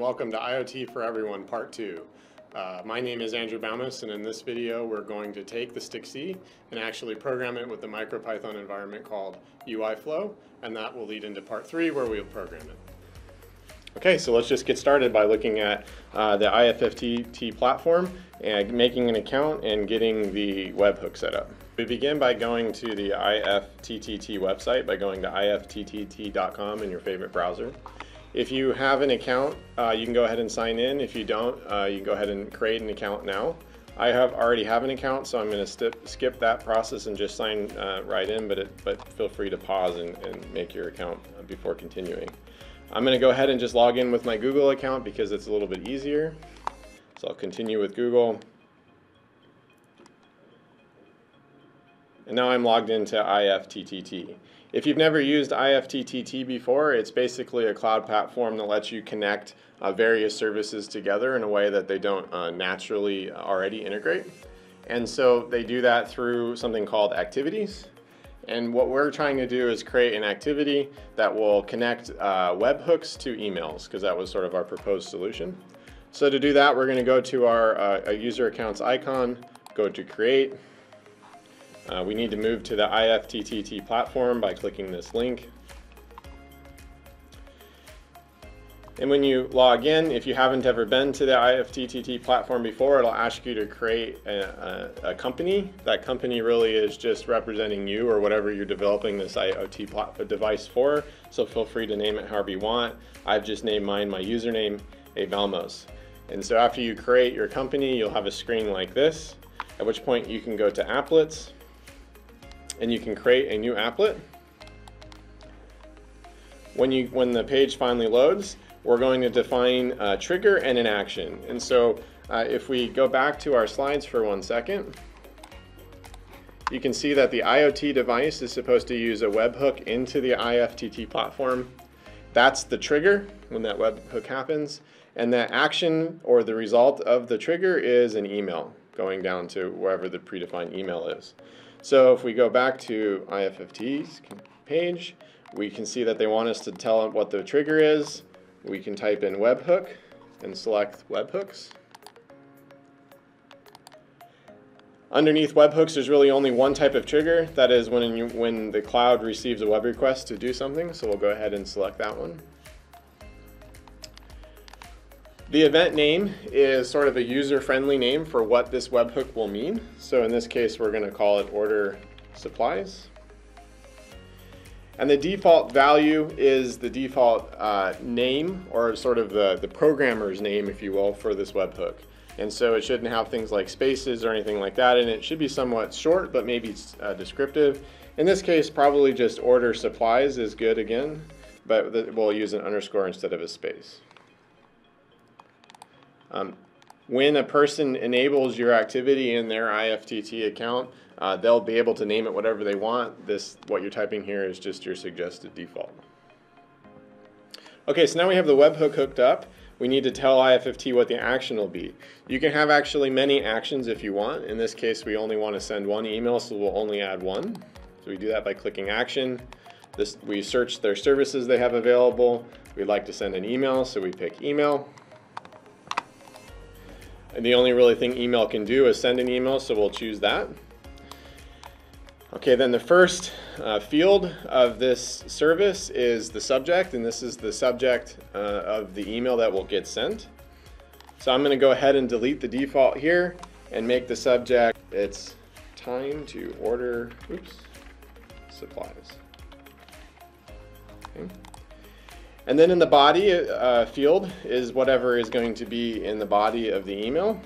welcome to IoT for Everyone Part 2. Uh, my name is Andrew Balmos, and in this video we're going to take the Stick-C and actually program it with the MicroPython environment called UiFlow, and that will lead into Part 3 where we'll program it. Okay, so let's just get started by looking at uh, the IFTTT platform and making an account and getting the webhook set up. We begin by going to the IFTTT website by going to ifttt.com in your favorite browser. If you have an account, uh, you can go ahead and sign in. If you don't, uh, you can go ahead and create an account now. I have already have an account, so I'm going to skip that process and just sign uh, right in, but, it, but feel free to pause and, and make your account before continuing. I'm going to go ahead and just log in with my Google account because it's a little bit easier. So I'll continue with Google. And now I'm logged into IFTTT. If you've never used IFTTT before, it's basically a cloud platform that lets you connect uh, various services together in a way that they don't uh, naturally already integrate. And so they do that through something called activities. And what we're trying to do is create an activity that will connect uh, webhooks to emails, because that was sort of our proposed solution. So to do that, we're going to go to our uh, user accounts icon, go to create, uh, we need to move to the IFTTT platform by clicking this link. And when you log in, if you haven't ever been to the IFTTT platform before, it'll ask you to create a, a, a, company. That company really is just representing you or whatever you're developing this IoT device for. So feel free to name it however you want. I've just named mine my username, Abalmos. And so after you create your company, you'll have a screen like this, at which point you can go to applets and you can create a new applet. When, you, when the page finally loads, we're going to define a trigger and an action. And so uh, if we go back to our slides for one second, you can see that the IoT device is supposed to use a webhook into the IFTTT platform. That's the trigger when that webhook happens. And that action or the result of the trigger is an email going down to wherever the predefined email is. So if we go back to IFTTT's page, we can see that they want us to tell them what the trigger is. We can type in webhook and select webhooks. Underneath webhooks, there's really only one type of trigger. That is when, you, when the cloud receives a web request to do something. So we'll go ahead and select that one. The event name is sort of a user-friendly name for what this webhook will mean. So in this case, we're going to call it order supplies. And the default value is the default uh, name, or sort of the, the programmer's name, if you will, for this webhook. And so it shouldn't have things like spaces or anything like that, and it should be somewhat short, but maybe uh, descriptive. In this case, probably just order supplies is good again, but we'll use an underscore instead of a space. Um, when a person enables your activity in their IFTTT account, uh, they'll be able to name it whatever they want. This, what you're typing here is just your suggested default. Okay, so now we have the webhook hooked up. We need to tell IFTTT what the action will be. You can have actually many actions if you want. In this case, we only want to send one email, so we'll only add one. So we do that by clicking action. This, we search their services they have available. We'd like to send an email, so we pick email. And the only really thing email can do is send an email, so we'll choose that. Okay, then the first uh, field of this service is the subject, and this is the subject uh, of the email that will get sent. So I'm going to go ahead and delete the default here and make the subject, it's time to order, oops, supplies. Okay. And then in the body uh, field is whatever is going to be in the body of the email.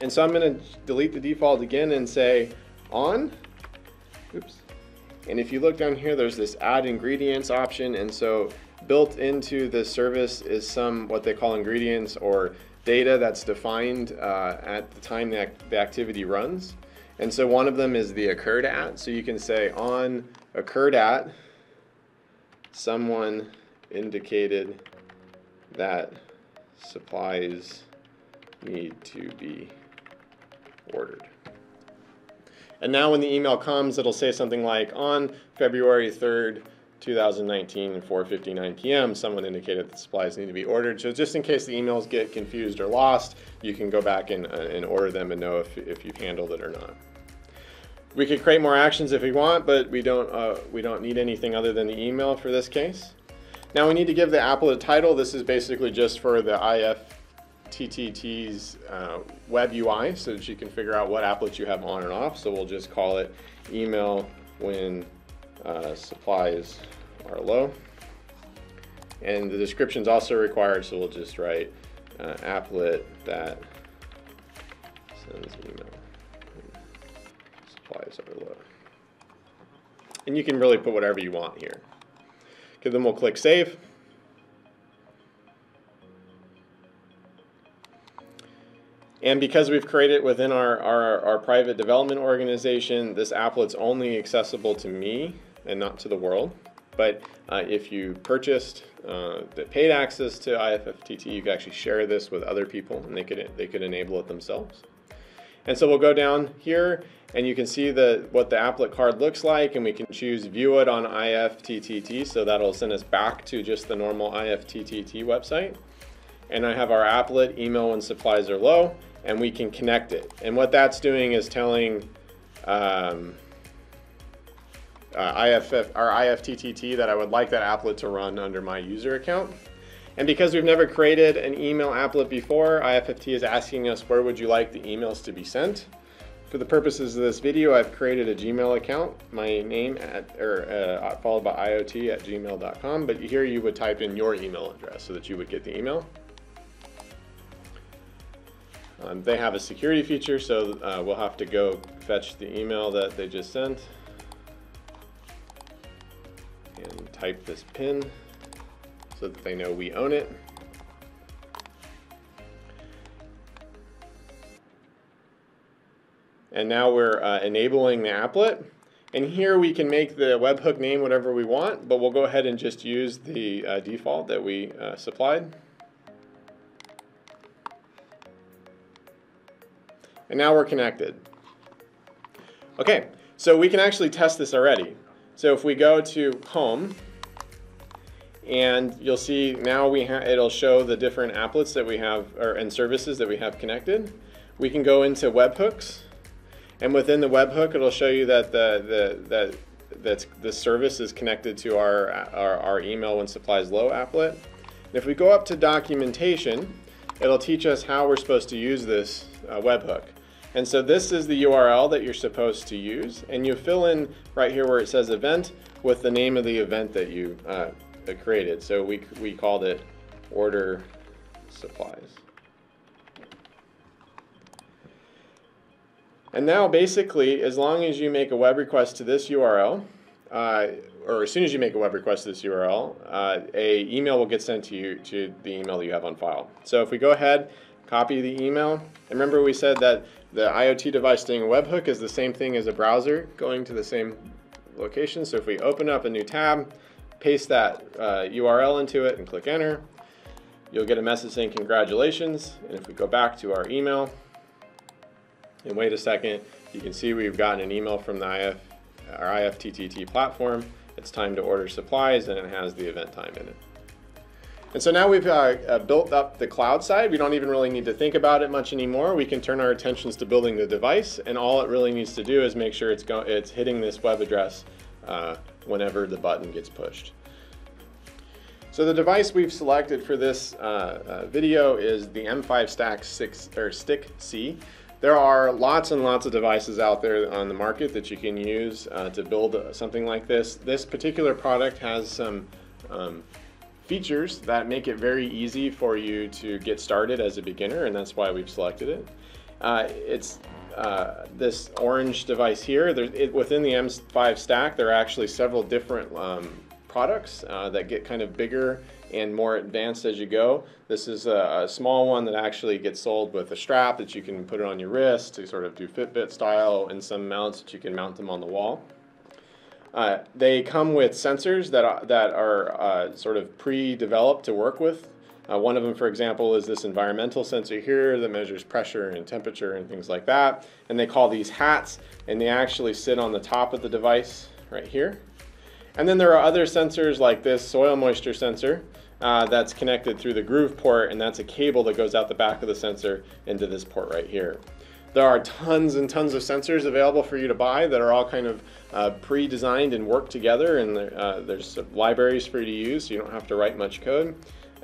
And so I'm going to delete the default again and say on. Oops. And if you look down here, there's this add ingredients option. And so built into this service is some what they call ingredients or data that's defined uh, at the time that the activity runs. And so one of them is the occurred at. So you can say on occurred at someone indicated that supplies need to be ordered. And now when the email comes, it'll say something like, on February 3rd, 2019 and 4:59 p.m. Someone indicated that supplies need to be ordered. So just in case the emails get confused or lost, you can go back and, uh, and order them and know if, if you've handled it or not. We could create more actions if we want, but we don't, uh, we don't need anything other than the email for this case. Now we need to give the applet a title. This is basically just for the IFTTT's uh, web UI so that you can figure out what applets you have on and off. So we'll just call it email when uh, supplies are low. And the description is also required, so we'll just write uh, applet that sends email low. And you can really put whatever you want here. Okay, then we'll click Save. And because we've created it within our, our, our, private development organization, this applet's only accessible to me and not to the world. But uh, if you purchased uh, the paid access to IFTTT, you could actually share this with other people and they could, they could enable it themselves. And so we'll go down here and you can see the, what the applet card looks like and we can choose view it on IFTTT so that'll send us back to just the normal IFTTT website. And I have our applet email when supplies are low and we can connect it. And what that's doing is telling um, uh, IFF, our IFTTT that I would like that applet to run under my user account. And because we've never created an email applet before, IFTTT is asking us where would you like the emails to be sent. For the purposes of this video, I've created a Gmail account, my name at, or uh, followed by IoT at gmail.com, but here you would type in your email address so that you would get the email. Um, they have a security feature, so uh, we'll have to go fetch the email that they just sent and type this pin so that they know we own it. And now we're uh, enabling the applet. And here we can make the webhook name whatever we want, but we'll go ahead and just use the uh, default that we uh, supplied. And now we're connected. Okay, so we can actually test this already. So if we go to home, and you'll see now we it'll show the different applets that we have or and services that we have connected. We can go into webhooks, and within the webhook, it'll show you that the the that that's the service is connected to our, our, our email when supplies low applet. And if we go up to documentation, it'll teach us how we're supposed to use this uh, webhook. And so this is the URL that you're supposed to use, and you fill in right here where it says event with the name of the event that you uh, created. So we, we called it order supplies. And now basically, as long as you make a web request to this URL, uh, or as soon as you make a web request to this URL, uh, a email will get sent to you to the email that you have on file. So if we go ahead, copy the email, and remember we said that the IoT device doing a webhook is the same thing as a browser going to the same location. So if we open up a new tab, paste that uh, URL into it and click enter, you'll get a message saying congratulations. And if we go back to our email and wait a second, you can see we've gotten an email from the IF, our IFTTT platform. It's time to order supplies and it has the event time in it. And so now we've uh, uh, built up the cloud side. We don't even really need to think about it much anymore. We can turn our attentions to building the device, and all it really needs to do is make sure it's, going it's hitting this web address uh, whenever the button gets pushed. So the device we've selected for this uh, uh, video is the M5 Stack 6 or Stick C. There are lots and lots of devices out there on the market that you can use uh, to build something like this. This particular product has some um, features that make it very easy for you to get started as a beginner, and that's why we've selected it. Uh, it's uh, this orange device here. It, within the M5 stack, there are actually several different um, products uh, that get kind of bigger and more advanced as you go. This is a, a, small one that actually gets sold with a strap that you can put it on your wrist to sort of do Fitbit style and some mounts that you can mount them on the wall. Uh, they come with sensors that are, that are uh, sort of pre-developed to work with. Uh, one of them, for example, is this environmental sensor here that measures pressure and temperature and things like that. And they call these hats, and they actually sit on the top of the device right here. And then there are other sensors like this soil moisture sensor uh, that's connected through the Grove port, and that's a cable that goes out the back of the sensor into this port right here. There are tons and tons of sensors available for you to buy that are all kind of uh, pre-designed and work together, and uh, there's libraries for you to use, so you don't have to write much code.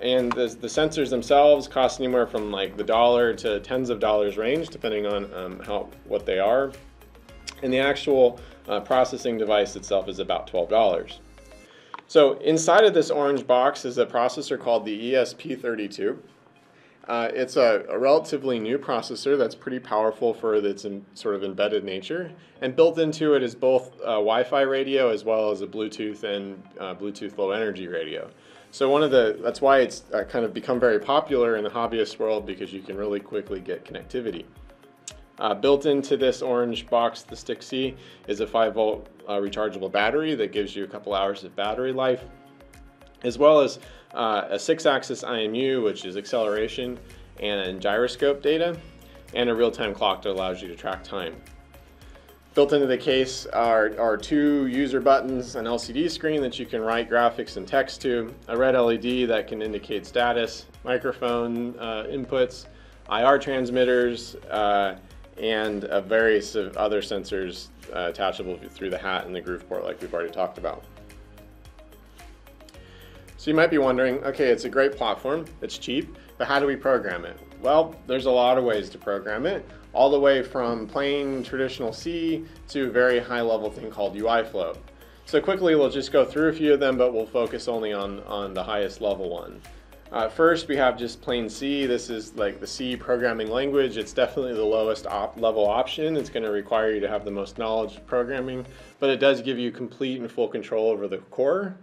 And the, the sensors themselves cost anywhere from like the dollar to tens of dollars range, depending on um, how what they are. And the actual uh, processing device itself is about $12. So inside of this orange box is a processor called the ESP32. Uh, it's a, a, relatively new processor that's pretty powerful for its in, sort of embedded nature. And built into it is both a Wi-Fi radio as well as a Bluetooth and uh, Bluetooth low energy radio. So one of the, that's why it's uh, kind of become very popular in the hobbyist world because you can really quickly get connectivity. Uh, built into this orange box, the Stick C, is a 5 volt uh, rechargeable battery that gives you a couple hours of battery life, as well as uh, a 6 axis IMU, which is acceleration and gyroscope data, and a real time clock that allows you to track time. Built into the case are, are two user buttons, an LCD screen that you can write graphics and text to, a red LED that can indicate status, microphone uh, inputs, IR transmitters, uh, and a various other sensors uh, attachable through the hat and the Grove port like we've already talked about. So you might be wondering, okay, it's a great platform, it's cheap, but how do we program it? Well, there's a lot of ways to program it all the way from plain traditional C to a very high level thing called UI flow. So quickly we'll just go through a few of them, but we'll focus only on, on the highest level one. Uh, first, we have just plain C. This is like the C programming language. It's definitely the lowest op level option. It's going to require you to have the most knowledge of programming, but it does give you complete and full control over the core.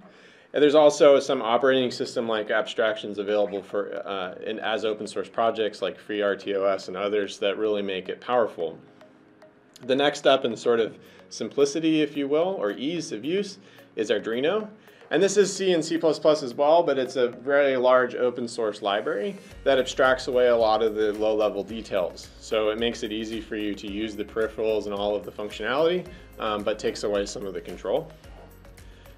And there's also some operating system like abstractions available for uh, in, as open source projects like FreeRTOS and others that really make it powerful. The next step in sort of simplicity, if you will, or ease of use is Arduino. And this is C and C++ as well, but it's a very large open source library that abstracts away a lot of the low level details. So it makes it easy for you to use the peripherals and all of the functionality, um, but takes away some of the control.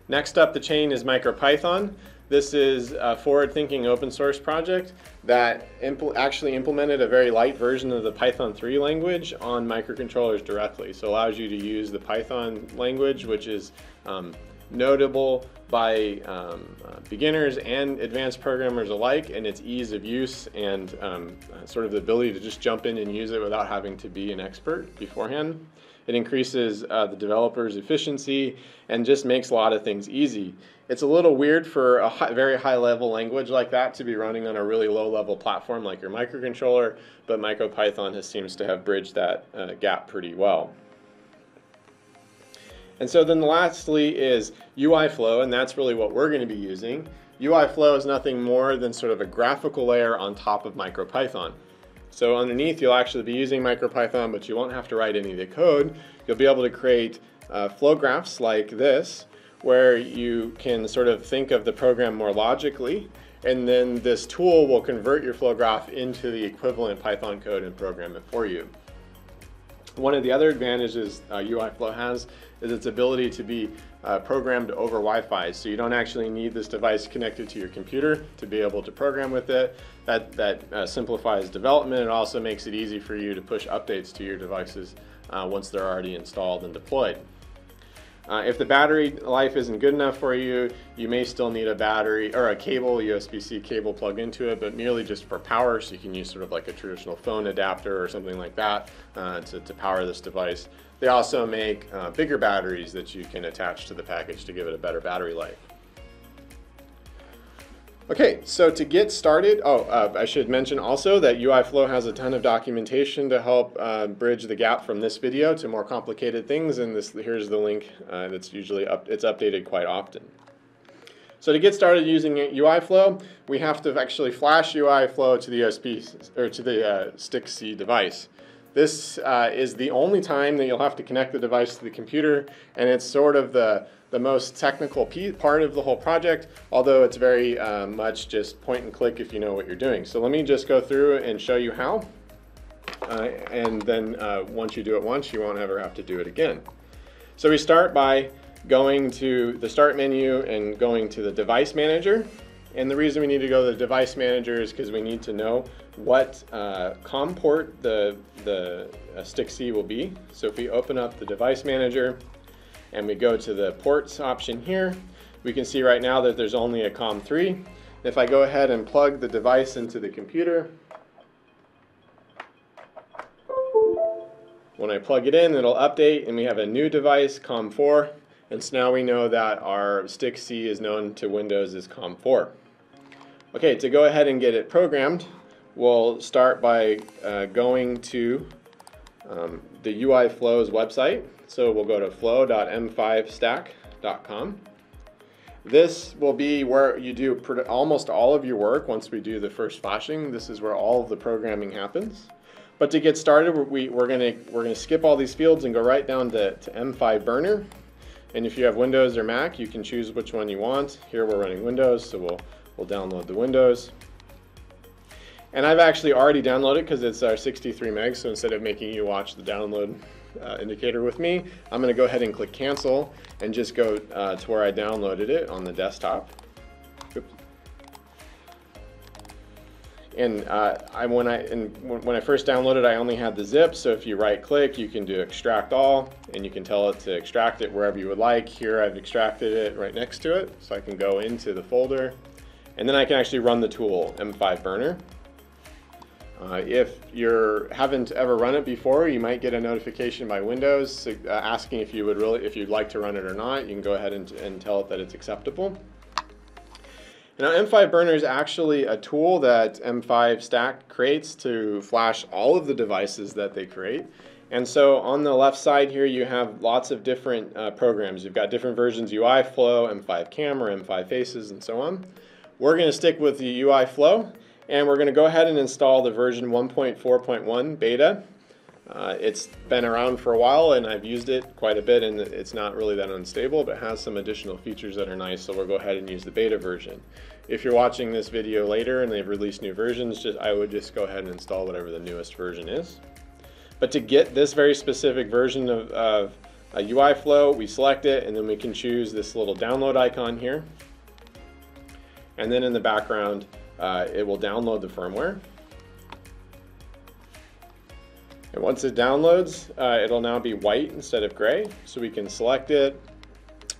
Next up the chain is MicroPython. This is a forward-thinking open source project that actually implemented a very light version of the Python 3 language on microcontrollers directly. So it allows you to use the Python language, which is um, notable by um, uh, beginners and advanced programmers alike and its ease of use and um, uh, sort of the ability to just jump in and use it without having to be an expert beforehand. It increases uh, the developer's efficiency and just makes a lot of things easy. It's a little weird for a high, very high level language like that to be running on a really low level platform like your microcontroller, but MicroPython has, seems to have bridged that uh, gap pretty well. And so then lastly is UI flow, and that's really what we're going to be using. UI flow is nothing more than sort of a graphical layer on top of MicroPython. So underneath you'll actually be using MicroPython, but you won't have to write any of the code. You'll be able to create uh, flow graphs like this, where you can sort of think of the program more logically, and then this tool will convert your flow graph into the equivalent Python code and program it for you. One of the other advantages uh, UiFlow has is its ability to be uh, programmed over Wi-Fi. So you don't actually need this device connected to your computer to be able to program with it. That, that uh, simplifies development. It also makes it easy for you to push updates to your devices uh, once they're already installed and deployed. Uh, if the battery life isn't good enough for you, you may still need a battery or a cable, USB-C cable plug into it, but merely just for power, so you can use sort of like a traditional phone adapter or something like that uh, to, to power this device. They also make uh, bigger batteries that you can attach to the package to give it a better battery life. Okay, so to get started, oh, uh, I should mention also that UiFlow has a ton of documentation to help uh, bridge the gap from this video to more complicated things, and this here's the link uh, that's usually up, it's updated quite often. So to get started using UiFlow, we have to actually flash UiFlow to the USB or to the uh, Stick C device. This uh, is the only time that you'll have to connect the device to the computer, and it's sort of the, the most technical part of the whole project, although it's very uh, much just point and click if you know what you're doing. So let me just go through and show you how, uh, and then uh, once you do it once, you won't ever have to do it again. So we start by going to the Start menu and going to the Device Manager. And the reason we need to go to the Device Manager is because we need to know what uh, COM port the, the uh, Stick C will be. So if we open up the Device Manager and we go to the ports option here, we can see right now that there's only a COM3. If I go ahead and plug the device into the computer, when I plug it in, it'll update and we have a new device, COM4, and so now we know that our Stick C is known to Windows as COM4. Okay, to go ahead and get it programmed, we'll start by uh, going to um, the UI Flows website. So we'll go to flow.m5stack.com. This will be where you do almost all of your work once we do the first flashing. This is where all of the programming happens. But to get started, we, we're going to we're gonna skip all these fields and go right down to, to M5 Burner. And if you have Windows or Mac, you can choose which one you want. Here we're running Windows, so we'll, we'll download the Windows. And I've actually already downloaded because it's our 63 megs, so instead of making you watch the download uh, indicator with me, I'm going to go ahead and click cancel and just go uh, to where I downloaded it on the desktop. And uh, I, when, I, and when I first downloaded, I only had the zip, so if you right click, you can do extract all, and you can tell it to extract it wherever you would like. Here I've extracted it right next to it, so I can go into the folder, and then I can actually run the tool, M5 Burner. Uh, if you haven't ever run it before, you might get a notification by Windows uh, asking if you would really, if you'd like to run it or not. You can go ahead and, and tell it that it's acceptable. Now M5 Burner is actually a tool that M5 Stack creates to flash all of the devices that they create. And so on the left side here you have lots of different uh, programs. You've got different versions, UI Flow, M5 Camera, M5 Faces, and so on. We're going to stick with the UI Flow. And we're going to go ahead and install the version 1.4.1 beta. Uh, it's been around for a while and I've used it quite a bit and it's not really that unstable but has some additional features that are nice so we'll go ahead and use the beta version. If you're watching this video later and they've released new versions, just I would just go ahead and install whatever the newest version is. But to get this very specific version of, of a UI flow, we select it and then we can choose this little download icon here. And then in the background, uh, it will download the firmware. And once it downloads, uh, it'll now be white instead of gray. So we can select it.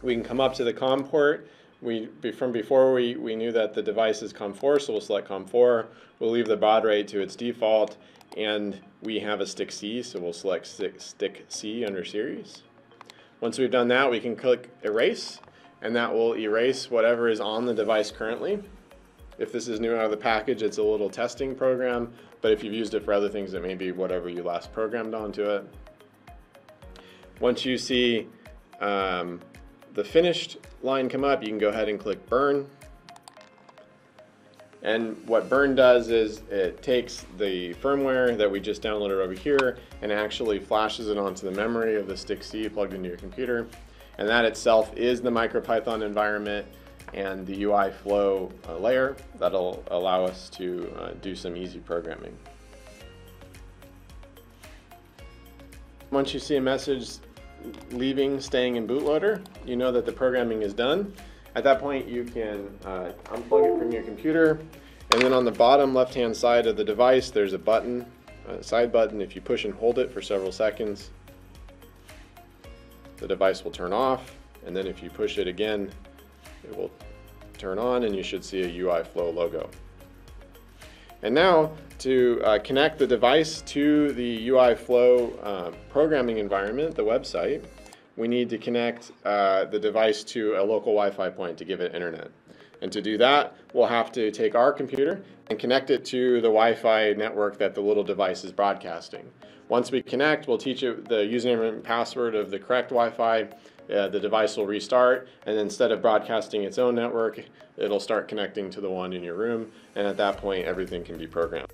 We can come up to the COM port. We, from before we, we knew that the device is COM4, so we'll select COM4. We'll leave the baud rate to its default. And we have a stick C, so we'll select stick C under series. Once we've done that, we can click erase, and that will erase whatever is on the device currently. If this is new out of the package, it's a little testing program, but if you've used it for other things, it may be whatever you last programmed onto it. Once you see um, the finished line come up, you can go ahead and click burn. And what burn does is it takes the firmware that we just downloaded over here and actually flashes it onto the memory of the stick C plugged into your computer. And that itself is the MicroPython environment and the UI flow uh, layer that'll allow us to uh, do some easy programming. Once you see a message leaving, staying in bootloader, you know that the programming is done. At that point you can uh, unplug it from your computer and then on the bottom left hand side of the device there's a button, a side button. If you push and hold it for several seconds the device will turn off and then if you push it again it will turn on and you should see a UI Flow logo. And now to uh, connect the device to the UI Flow uh, programming environment, the website, we need to connect uh, the device to a local Wi-Fi point to give it internet. And to do that, we'll have to take our computer and connect it to the Wi-Fi network that the little device is broadcasting. Once we connect, we'll teach it the username and password of the correct Wi-Fi uh, the device will restart, and instead of broadcasting its own network, it'll start connecting to the one in your room, and at that point, everything can be programmed.